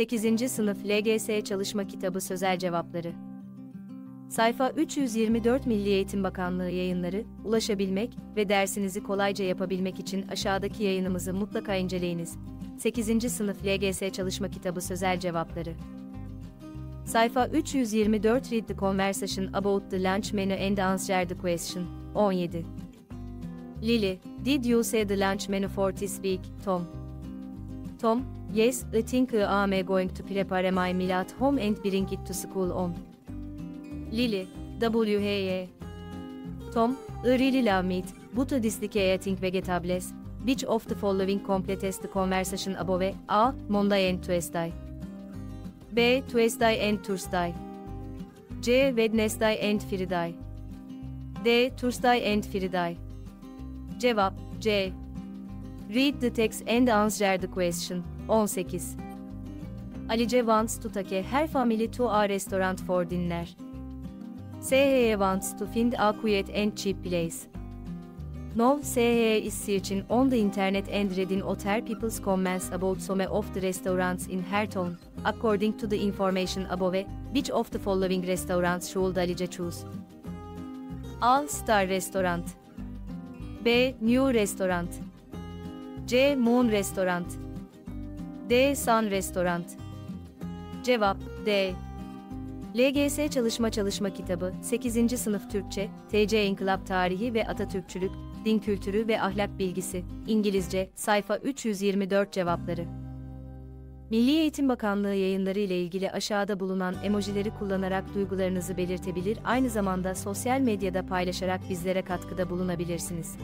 8. Sınıf LGS Çalışma Kitabı Sözel Cevapları Sayfa 324 Milli Eğitim Bakanlığı yayınları, ulaşabilmek ve dersinizi kolayca yapabilmek için aşağıdaki yayınımızı mutlaka inceleyiniz. 8. Sınıf LGS Çalışma Kitabı Sözel Cevapları Sayfa 324 Read the conversation about the lunch menu and answer the question. 17. Lily, did you say the lunch menu for this week, Tom? Tom, yes, I think I am going to prepare my meal at home and bring it to school on. Lily, W-H-E. Tom, I really love meat, but this week I vegetables. Which of the following completes the conversation above? A. Monday and Tuesday. B. Tuesday and Thursday. C. Wednesday and Friday. D. Thursday and Friday. Cevap C. Read the text and answer the question. 18. Alice wants to take her family to a restaurant for dinner. SHE wants to find a quiet and cheap place. Now SHE is searching on the internet and reading other people's comments about some of the restaurants in her town. According to the information above, which of the following restaurants should Alice choose? A. Star Restaurant B. New Restaurant C. Moon Restaurant D. Sun Restaurant Cevap D. LGS Çalışma Çalışma Kitabı 8. Sınıf Türkçe, TC İnkılap Tarihi ve Atatürkçülük, Din Kültürü ve Ahlak Bilgisi, İngilizce, sayfa 324 cevapları. Milli Eğitim Bakanlığı yayınları ile ilgili aşağıda bulunan emojileri kullanarak duygularınızı belirtebilir, aynı zamanda sosyal medyada paylaşarak bizlere katkıda bulunabilirsiniz.